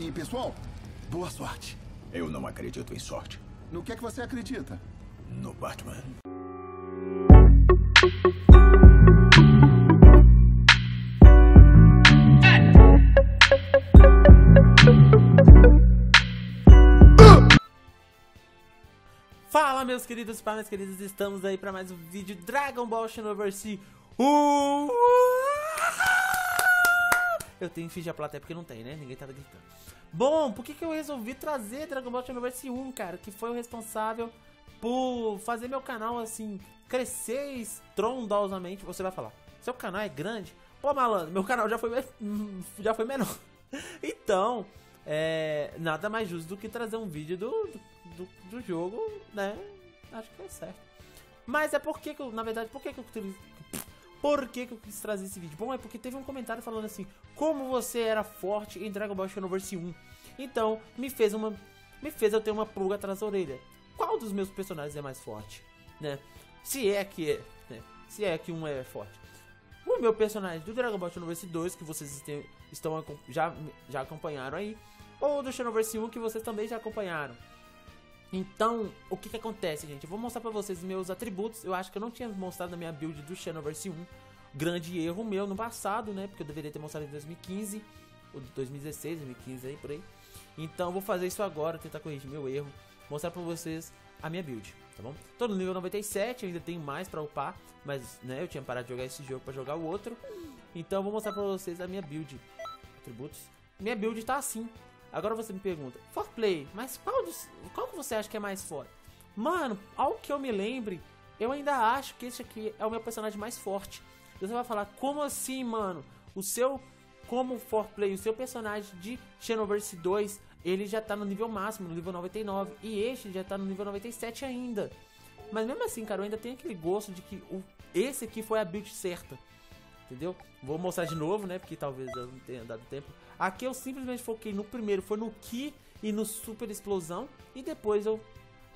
E pessoal, boa sorte. Eu não acredito em sorte. No que é que você acredita? No Batman. Fala meus queridos pais, minhas queridas, estamos aí para mais um vídeo Dragon Ball Xenoverse uh! Eu tenho que fingir a plateia porque não tem, né? Ninguém tá gritando Bom, por que, que eu resolvi trazer Dragon Ball Xenoverse 1, cara? Que foi o responsável por fazer meu canal, assim, crescer estrondosamente Você vai falar, seu canal é grande? Pô, malandro, meu canal já foi, já foi menor Então, é, nada mais justo do que trazer um vídeo do, do, do jogo, né? Acho que é certo. Mas é porque que eu, na verdade, por que, que eu por que, que eu quis trazer esse vídeo? Bom, é porque teve um comentário falando assim: Como você era forte em Dragon Ball Xenoverse 1? Então, me fez uma. Me fez eu ter uma pulga atrás da orelha. Qual dos meus personagens é mais forte? Né? Se é que é. Né? Se é que um é forte. O meu personagem do Dragon Ball Xenoverse 2, que vocês estão, já, já acompanharam aí, ou do Xenoverse 1 que vocês também já acompanharam. Então, o que que acontece, gente? Eu vou mostrar pra vocês meus atributos. Eu acho que eu não tinha mostrado na minha build do Xenoverse 1. Grande erro meu no passado, né? Porque eu deveria ter mostrado em 2015, ou 2016, 2015 aí, por aí. Então, vou fazer isso agora, tentar corrigir meu erro. Mostrar pra vocês a minha build, tá bom? Tô no nível 97, ainda tenho mais pra upar. Mas, né, eu tinha parado de jogar esse jogo pra jogar o outro. Então, vou mostrar pra vocês a minha build. Atributos. Minha build tá assim. Agora você me pergunta, for play, mas qual, dos, qual que você acha que é mais forte? Mano, ao que eu me lembre, eu ainda acho que esse aqui é o meu personagem mais forte. Você vai falar, como assim, mano? O seu, como for play, o seu personagem de Xenoverse 2, ele já tá no nível máximo, no nível 99. E este já tá no nível 97 ainda. Mas mesmo assim, cara, eu ainda tenho aquele gosto de que o, esse aqui foi a build certa. Entendeu? Vou mostrar de novo, né? Porque talvez eu não tenha dado tempo. Aqui eu simplesmente foquei no primeiro, foi no Ki e no Super Explosão. E depois eu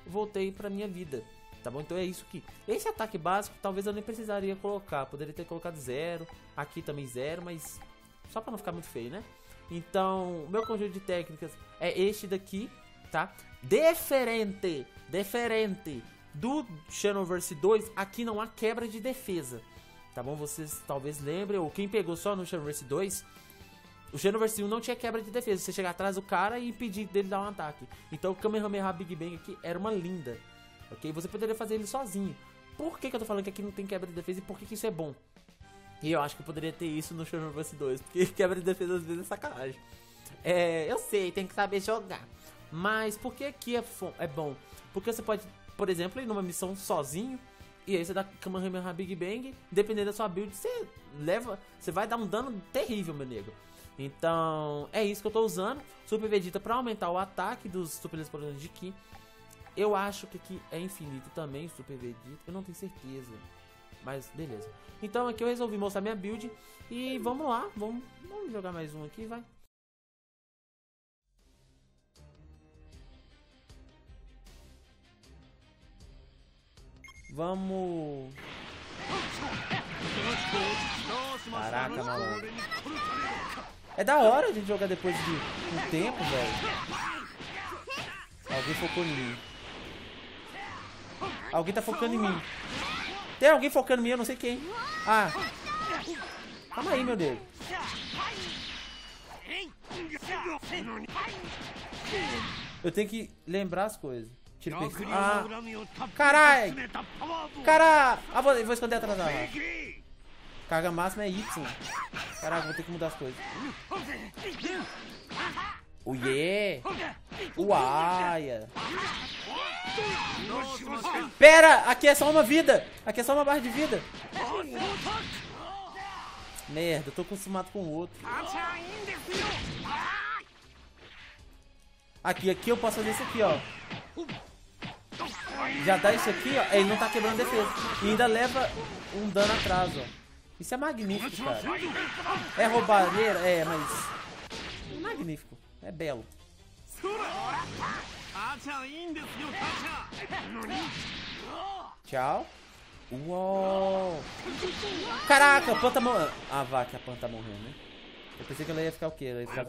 voltei pra minha vida. Tá bom? Então é isso aqui. Esse ataque básico talvez eu nem precisaria colocar. Poderia ter colocado zero. Aqui também zero, mas só pra não ficar muito feio, né? Então, meu conjunto de técnicas é este daqui, tá? Diferente, diferente do Xenoverse 2, aqui não há quebra de defesa tá bom? Vocês talvez lembrem, ou quem pegou só no Xenoverse 2, o Xenoverse 1 não tinha quebra de defesa, você chegar atrás do cara e impedir dele dar um ataque. Então o Kamehameha Big Bang aqui era uma linda, ok? Você poderia fazer ele sozinho. Por que, que eu tô falando que aqui não tem quebra de defesa e por que, que isso é bom? E eu acho que eu poderia ter isso no Xenoverse 2, porque quebra de defesa às vezes é sacanagem. É, eu sei, tem que saber jogar. Mas por que aqui é, é bom? Porque você pode, por exemplo, ir numa missão sozinho e aí você dá Kamehameha Big Bang, dependendo da sua build, você leva, você vai dar um dano terrível, meu nego. Então, é isso que eu tô usando. Super Vegeta para aumentar o ataque dos Super Exploradores de Ki. Eu acho que aqui é infinito também, Super Vegeta. Eu não tenho certeza. Mas, beleza. Então, aqui eu resolvi mostrar minha build. E vamos lá, vamos, vamos jogar mais um aqui, vai. Vamos. Caraca, malandro. É da hora a gente jogar depois de um tempo, velho. Alguém focou em mim. Alguém tá focando em mim. Tem alguém focando em mim, eu não sei quem. Ah. Calma aí, meu Deus. Eu tenho que lembrar as coisas. Tiro perfil. Ah! Carai! Caralho! Ah, vou, vou esconder atrás da Carga máxima é Y. Caraca, vou ter que mudar as coisas. O yeah! O aia! Pera! Aqui é só uma vida! Aqui é só uma barra de vida! Merda, eu tô acostumado com o outro. Aqui, aqui eu posso fazer isso aqui, ó. Já dá isso aqui, ó. Ele não tá quebrando defesa. E ainda leva um dano atrás, ó. Isso é magnífico, cara. É roubadeira? É, mas... É magnífico. É belo. Tchau. Uou. Caraca, a planta morreu. Ah, vá, que a planta tá morrendo, né? Eu pensei que ela ia ficar o quê? Ela ia ficar...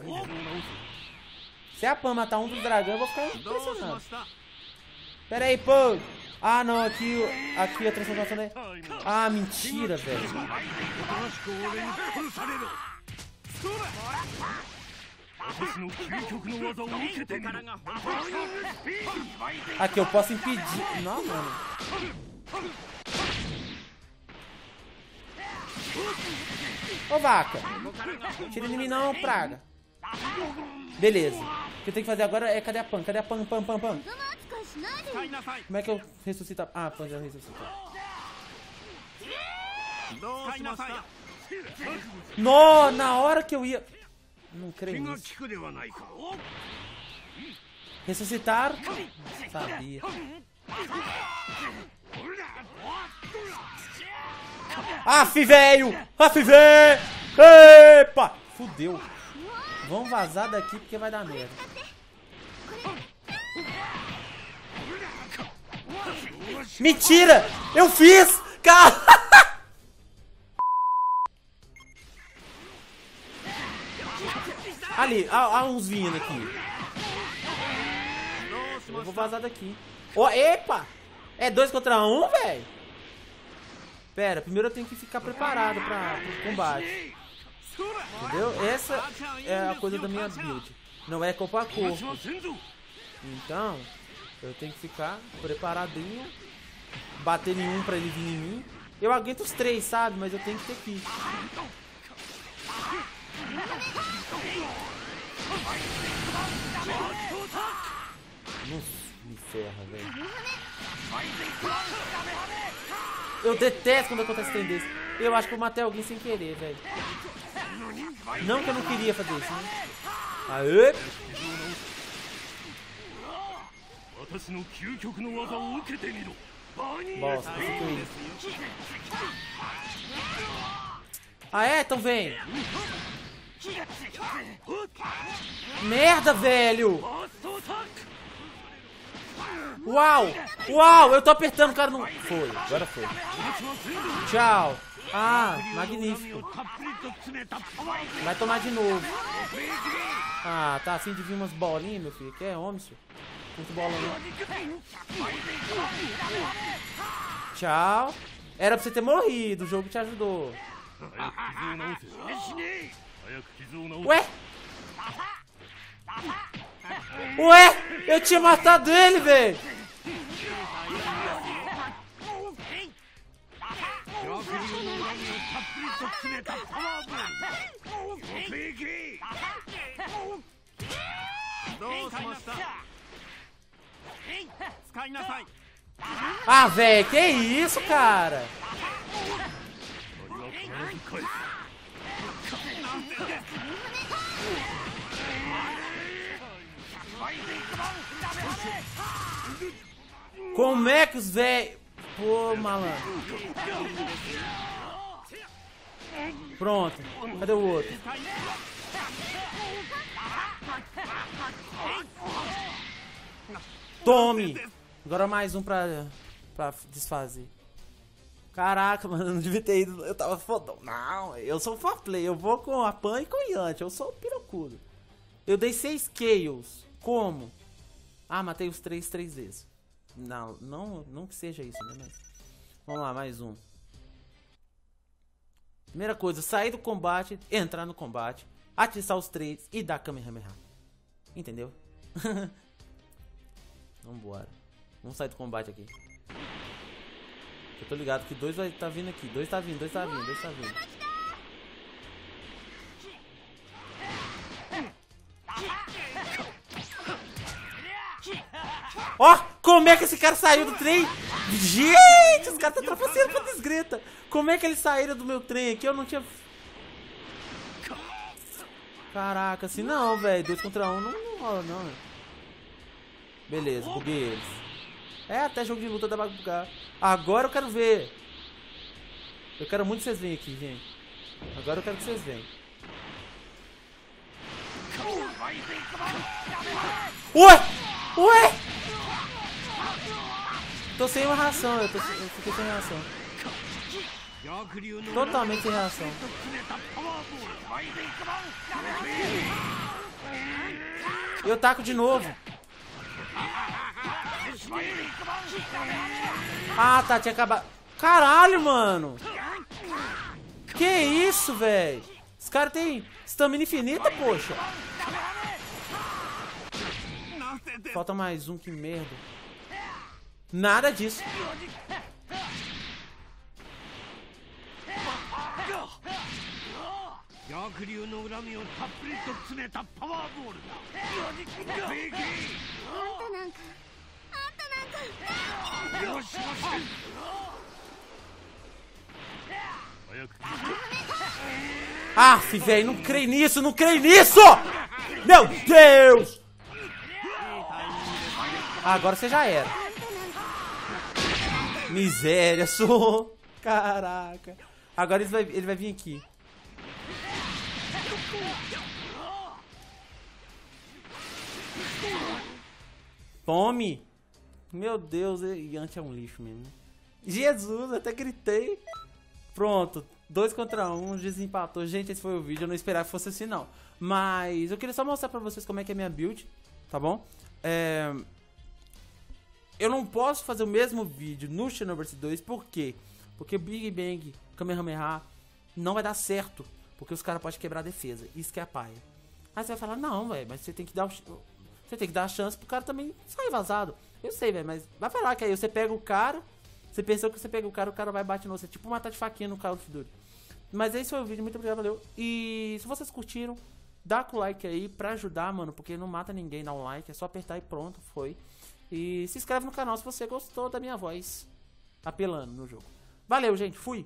Se a Pan matar um dos dragões, eu vou ficar impressionado. Pera aí, pô. Ah, não, aqui, aqui a transformação é... Ah, mentira, velho. Aqui, eu posso impedir... Não, mano. Ô, vaca. Tira em mim não, praga. Beleza. O que eu tenho que fazer agora é... Cadê a Pan? Cadê a Pan? Pan, Pan, Pan. Como é que eu ressuscito? Ah, quando eu ressuscito. No, na hora que eu ia... Não creio nisso. Ressuscitar? Sabia. Aff, velho! Aff, velho! Epa! Fudeu. Vamos vazar daqui porque vai dar merda. Mentira! Eu fiz! Cara! Ali, há, há uns vindo aqui. Eu vou vazar daqui. Ó, epa! É dois contra um, velho? Pera, primeiro eu tenho que ficar preparado para o combate. Entendeu? Essa é a coisa da minha build. Não é corpo a corpo. Então, eu tenho que ficar preparadinho. Bater em um pra ele vir em mim. Eu aguento os três, sabe? Mas eu tenho que ter que. Nossa, me ferra, velho. Eu detesto quando acontece desse. Eu acho que eu matei alguém sem querer, velho. Não que eu não queria fazer isso, né? Aê! Bosta, fica Ah é? Então vem. Merda, velho! Uau! Uau! Eu tô apertando, o cara não... Foi, agora foi. Tchau. Ah, magnífico. Vai tomar de novo. Ah, tá afim de vir umas bolinhas, meu filho? Que é homem, senhor. Futebol, né? Tchau. Era pra você ter morrido, o jogo te ajudou. Ué? Ué? Eu tinha matado ele, velho! Não, ah, velho, que isso, cara? Como é que os velho... Pô, malandro. Pronto. Cadê o outro? Tome! Agora mais um pra, pra desfazer. Caraca, mano, eu não devia ter ido. Eu tava fodão. Não, eu sou for play. Eu vou com a Pan e com o Yanti. Eu sou o pirocudo. Eu dei seis kills. Como? Ah, matei os três três vezes. Não, não, não que seja isso, né? Mas... Vamos lá, mais um. Primeira coisa, sair do combate, entrar no combate, atiçar os três e dar Kamehameha. Entendeu? Vambora. Vamos sair do combate aqui. Eu tô ligado que dois vai tá vindo aqui. Dois tá vindo, dois tá vindo, dois tá vindo. Ó, como é que esse cara saiu do trem? Gente, os caras estão trapaceando pra desgreta. Como é que eles saíram do meu trem aqui? Eu não tinha... Caraca, assim não, velho. Dois contra um não, rola, não. Beleza, buguei eles. É, até jogo de luta dá pra bugar. Agora eu quero ver. Eu quero muito que vocês venham aqui, gente. Agora eu quero que vocês venham. Ué! Ué! Tô sem uma reação, eu, tô, eu fiquei sem reação. Totalmente sem reação. Eu taco de novo. Ah, tá, tinha acabado. Caralho, mano. Que isso, velho? Os caras têm estamina infinita, poxa. Falta mais um, que merda. Nada disso. 逆流の恨みをたっぷりと詰めたパワーボールだベイキーあんたなんかあんたなんかよしよし早く Aff, velho, não creio nisso, não creio nisso! Meu Deus! Ah, agora você já era. Miséria, sou. Caraca. Agora ele vai, ele vai vir aqui. Tome! Meu Deus, Yanti é um lixo mesmo. Jesus, até gritei. Pronto, dois contra um, desempatou. Gente, esse foi o vídeo, eu não esperava que fosse assim não. Mas eu queria só mostrar pra vocês como é que é minha build, tá bom? É... Eu não posso fazer o mesmo vídeo no Xenoverse 2, por quê? Porque Big Bang, Kamehameha não vai dar certo. Porque os caras podem quebrar a defesa. Isso que é a paia. Aí você vai falar, não, velho, mas você tem que dar o... Você tem que dar a chance pro cara também sair vazado. Eu sei, velho, mas vai falar que aí você pega o cara, você pensou que você pega o cara, o cara vai bater no você. Tipo matar de faquinha no Call of Duty. Mas esse foi o vídeo, muito obrigado, valeu. E se vocês curtiram, dá com o like aí pra ajudar, mano, porque não mata ninguém, dá um like, é só apertar e pronto, foi. E se inscreve no canal se você gostou da minha voz apelando no jogo. Valeu, gente, fui!